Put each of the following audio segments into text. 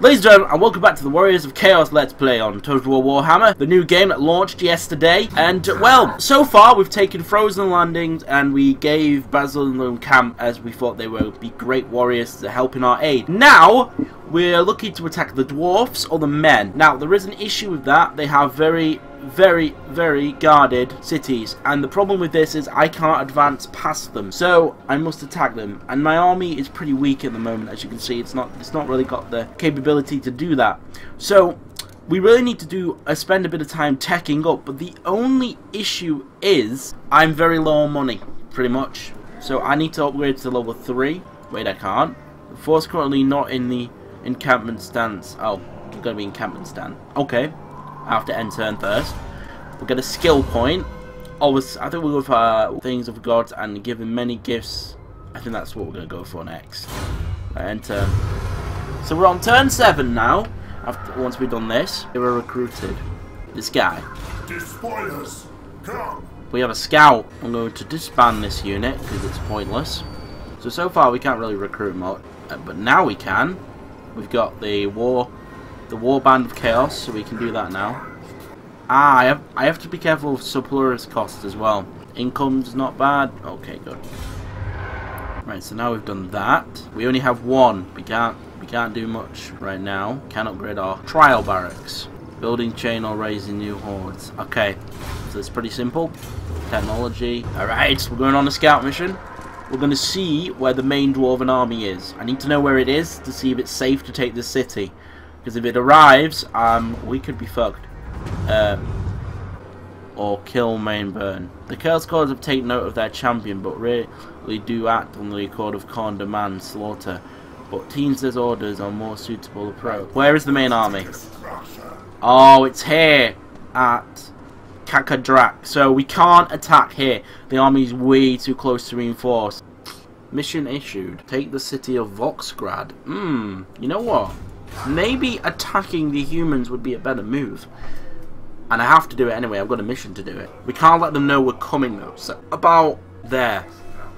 Ladies and gentlemen, and welcome back to the Warriors of Chaos Let's Play on Total War Warhammer, the new game that launched yesterday. And, well, so far we've taken Frozen Landings and we gave Basil and Camp as we thought they would be great warriors to help in our aid. Now, we're looking to attack the dwarfs or the men. Now, there is an issue with that. They have very very, very guarded cities. And the problem with this is I can't advance past them. So I must attack them. And my army is pretty weak at the moment, as you can see. It's not it's not really got the capability to do that. So we really need to do uh, spend a bit of time teching up. But the only issue is I'm very low on money, pretty much. So I need to upgrade to level 3. Wait, I can't. The force currently not in the encampment stance. Oh, we're going to be encampment stand. Okay. To end turn first. We'll get a skill point. Always, I think we'll go for uh, things of gods and him many gifts. I think that's what we're going to go for next. Right, end turn. So we're on turn 7 now. After Once we've done this, we were recruited. This guy. Come! We have a scout. I'm going to disband this unit because it's pointless. So, so far we can't really recruit much. Uh, but now we can. We've got the war the Warband of Chaos, so we can do that now. Ah, I have, I have to be careful of surplus costs as well. Income's not bad. Okay, good. Right, so now we've done that. We only have one. We can't we can't do much right now. Can upgrade our trial barracks. Building chain or raising new hordes. Okay, so it's pretty simple. Technology. Alright, we're going on a scout mission. We're going to see where the main Dwarven army is. I need to know where it is to see if it's safe to take the city. Because if it arrives, um, we could be fucked. Um, or kill main burn. The Chaos Corps have taken note of their champion, but really do act on the Accord of Khorne demand slaughter. But Team's orders are more suitable approach. Where is the main army? Oh, it's here at Kraka Drak. So we can't attack here. The army is way too close to reinforce. Mission issued. Take the city of Voxgrad. Hmm, you know what? Maybe attacking the humans would be a better move. And I have to do it anyway, I've got a mission to do it. We can't let them know we're coming though, so about there.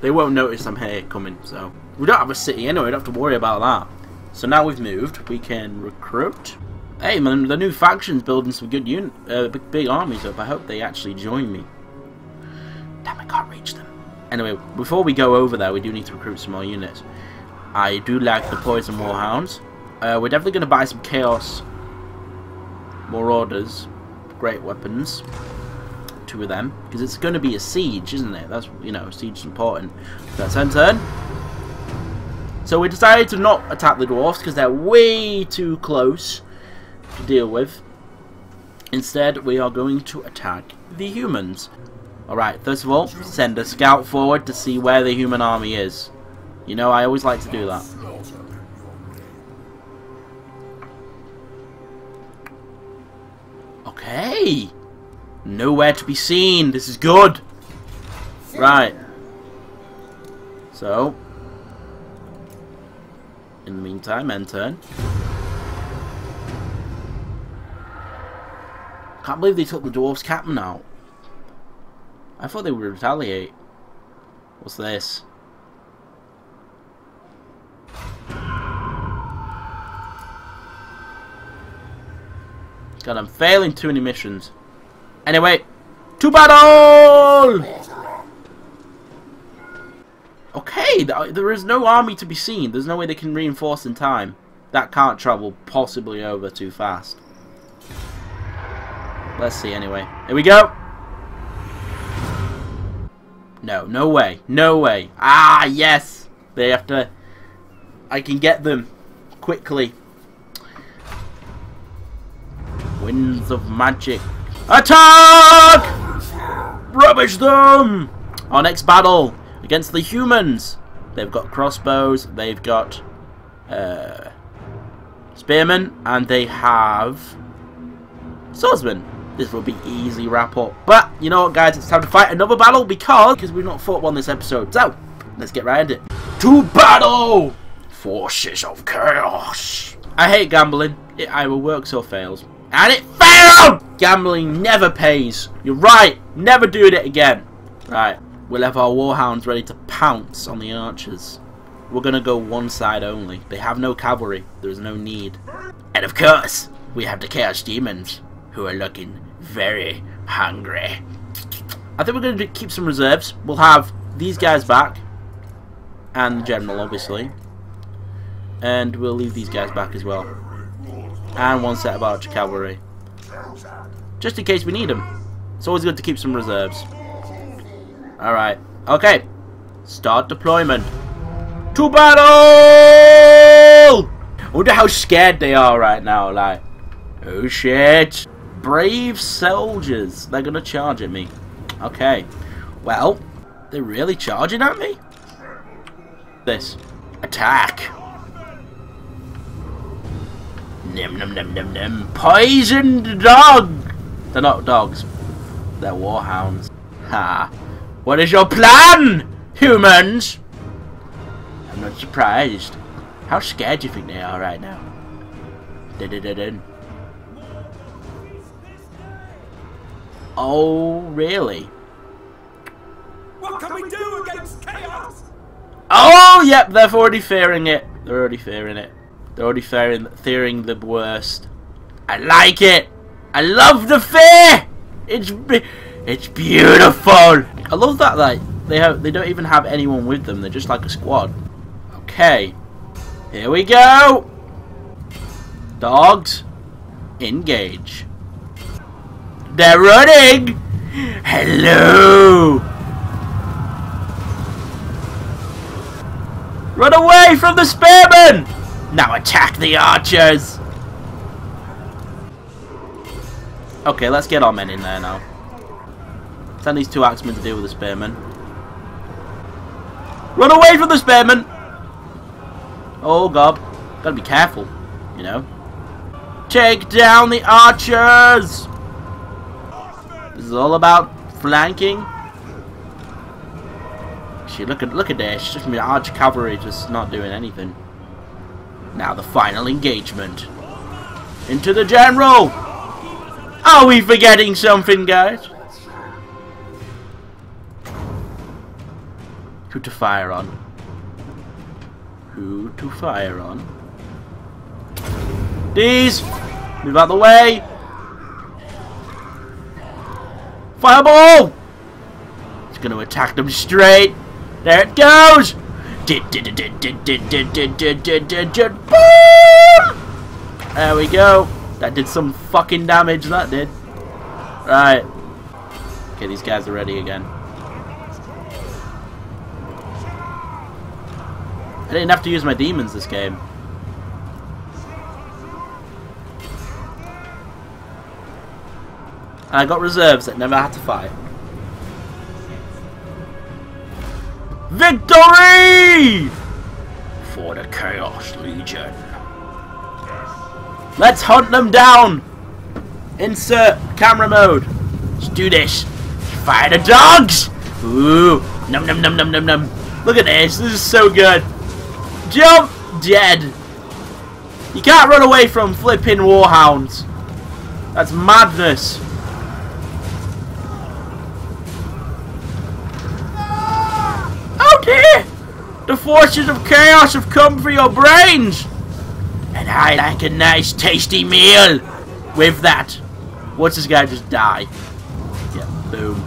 They won't notice I'm here coming, so. We don't have a city anyway, we don't have to worry about that. So now we've moved, we can recruit. Hey man, the new faction's building some good uh, big, big armies up. I hope they actually join me. Damn, I can't reach them. Anyway, before we go over there, we do need to recruit some more units. I do like the Poison Warhounds. Uh, we're definitely going to buy some Chaos Marauders. Great weapons. Two of them. Because it's going to be a siege, isn't it? That's, you know, siege is important. That's end turn. So we decided to not attack the dwarfs because they're way too close to deal with. Instead, we are going to attack the humans. Alright, first of all, send a scout forward to see where the human army is. You know, I always like to do that. Hey! Nowhere to be seen. This is good. Right. So. In the meantime, end turn. Can't believe they took the dwarf's captain out. I thought they would retaliate. What's this? God, I'm failing too many missions. Anyway, to battle! Okay, there is no army to be seen. There's no way they can reinforce in time. That can't travel possibly over too fast. Let's see anyway. Here we go! No, no way. No way. Ah, yes! They have to... I can get them quickly. Winds of magic. Attack! Rubbish them! Our next battle against the humans. They've got crossbows, they've got uh, spearmen, and they have swordsmen. This will be easy wrap up. But, you know what guys, it's time to fight another battle because, because we've not fought one this episode. So, let's get right into it. To battle! Forces of Chaos. I hate gambling. It either works or fails. And it failed! Gambling never pays. You're right. Never doing it again. Right. We'll have our warhounds ready to pounce on the archers. we're gonna go one side only. They have no cavalry. There's no need. And of course, we have the Chaos Demons, who are looking very hungry. I think we're gonna keep some reserves. We'll have these guys back, and the General, obviously. And we'll leave these guys back as well. And one set of Archer Cavalry. Just in case we need them. It's always good to keep some reserves. Alright. Okay. Start deployment. To battle! I wonder how scared they are right now. Like, oh shit. Brave soldiers. They're going to charge at me. Okay. Well, they're really charging at me? This. Attack. Nim nim nim nim nim. Poisoned dog! They're not dogs. They're warhounds. Ha. What is your plan, humans? I'm not surprised. How scared do you think they are right now? Dun -dun -dun oh, really? What can we do against chaos? Oh, yep, they're already fearing it. They're already fearing it. They're already fearing, fearing the worst. I like it. I love the fear. It's it's beautiful. I love that like they have they don't even have anyone with them. They're just like a squad. Okay, here we go. Dogs, engage. They're running. Hello. Run away from the spearmen! Now attack the archers! Okay, let's get our men in there now. Send these two axemen to deal with the spearmen. Run away from the spearmen! Oh god. Gotta be careful, you know. Take down the archers! This is all about flanking look at look at this. Just me arch cavalry just not doing anything. Now the final engagement. Into the general! Are we forgetting something, guys? Who to fire on? Who to fire on? These! Move out the way! Fireball! It's to attack them straight. There it goes! There we go. That did some fucking damage, that did. Right. Okay, these guys are ready again. I didn't have to use my demons this game. I got reserves that never had to fight. Victory! For the Chaos Legion. Let's hunt them down! Insert camera mode. Let's do this. Fire the dogs! Ooh. Num num num num num num. Look at this. This is so good. Jump! Dead. You can't run away from flipping warhounds. That's madness. The forces of chaos have come for your brains! And I like a nice tasty meal with that. What's this guy just die? Yeah, boom.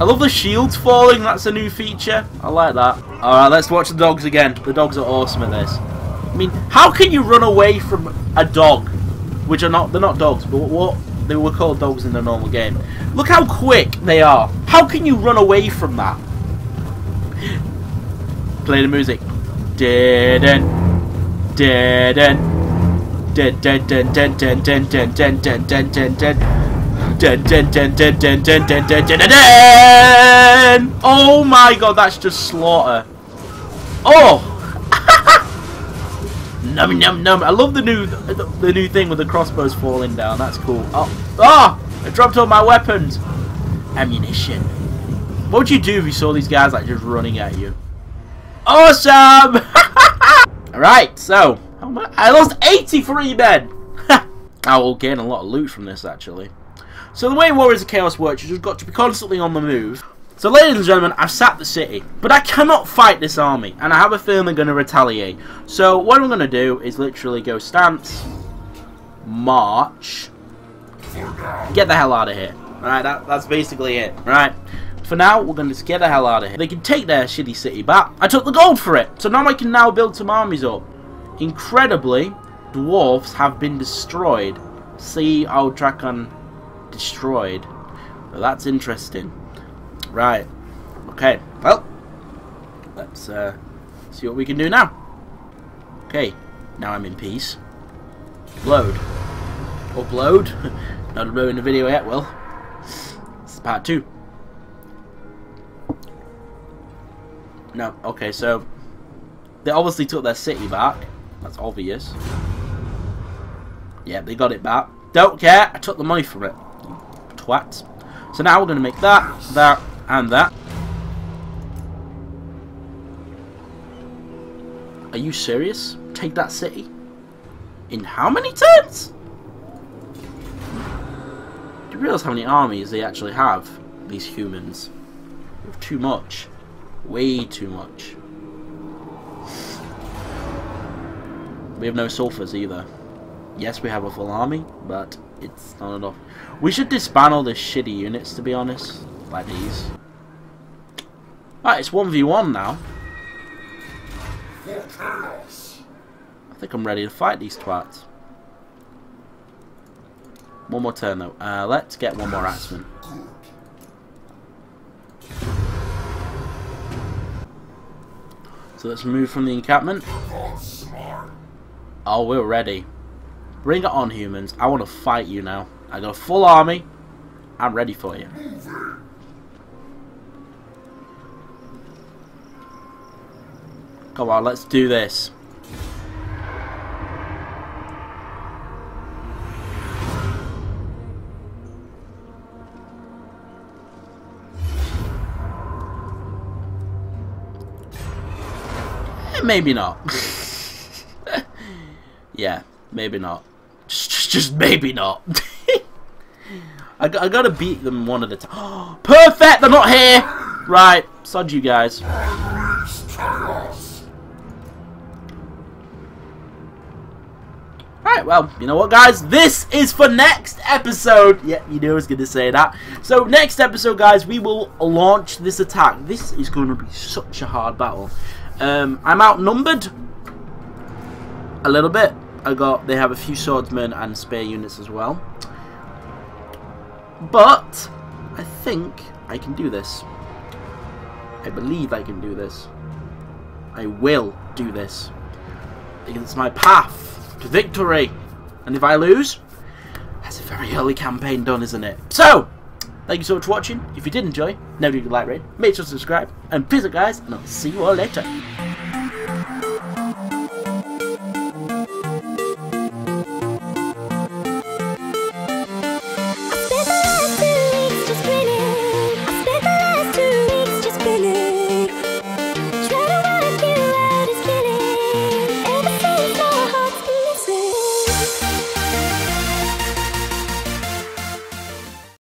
I love the shields falling, that's a new feature. I like that. Alright, let's watch the dogs again. The dogs are awesome at this. I mean, how can you run away from a dog? Which are not, they're not dogs, but what they were called dogs in the normal game. Look how quick they are. How can you run away from that? Play the music. Dead end. Dead end. Dead dead dead dead dead dead dead dead dead dead dead dead Oh my god, that's just slaughter. Oh! Num num num. I love the new the new thing with the crossbows falling down. That's cool. Oh, oh! I dropped all my weapons. Ammunition. What would you do if you saw these guys like just running at you? Awesome! Alright, so oh I lost 83 men. I will gain a lot of loot from this actually. So the way Warriors of Chaos works, you just got to be constantly on the move. So, ladies and gentlemen, I've sacked the city, but I cannot fight this army, and I have a feeling they're going to retaliate. So, what I'm going to do is literally go stance, march, get the hell out of here. Alright, that, that's basically it. Right. For now, we're going to get the hell out of here. They can take their shitty city back. I took the gold for it, so now I can now build some armies up. Incredibly, dwarves have been destroyed. See, our Dragon destroyed. Well, that's interesting. Right. Okay. Well, let's uh, see what we can do now. Okay. Now I'm in peace. Upload. Upload. Not uploading the video yet, well. This is part two. No, okay, so they obviously took their city back. That's obvious. Yeah, they got it back. Don't care, I took the money from it. Twat. So now we're going to make that, that, and that. Are you serious? Take that city? In how many turns? Do you realise how many armies they actually have, these humans? Too much. Way too much. We have no sulfurs either. Yes, we have a full army, but it's not enough. We should disband all the shitty units, to be honest. Like these. Right, it's 1v1 now. I think I'm ready to fight these twats. One more turn though. Uh, let's get one more axeman. So let's move from the encampment. Oh, we're ready. Bring it on, humans. I want to fight you now. I got a full army. I'm ready for you. Come on, let's do this. Eh, Maybe not. yeah, maybe not. Just, just, just maybe not. I, I gotta beat them one at a time. Perfect! They're not here! Right, sod you guys. Alright, well, you know what, guys? This is for next episode. Yeah, you knew I was going to say that. So, next episode, guys, we will launch this attack. This is going to be such a hard battle. Um, I'm outnumbered a little bit. I got. They have a few swordsmen and spear units as well. But I think I can do this. I believe I can do this. I will do this. It's my path to victory. And if I lose, that's a very early campaign done, isn't it? So, thank you so much for watching. If you did enjoy, never do like rate, make sure to subscribe. And peace out, guys, and I'll see you all later.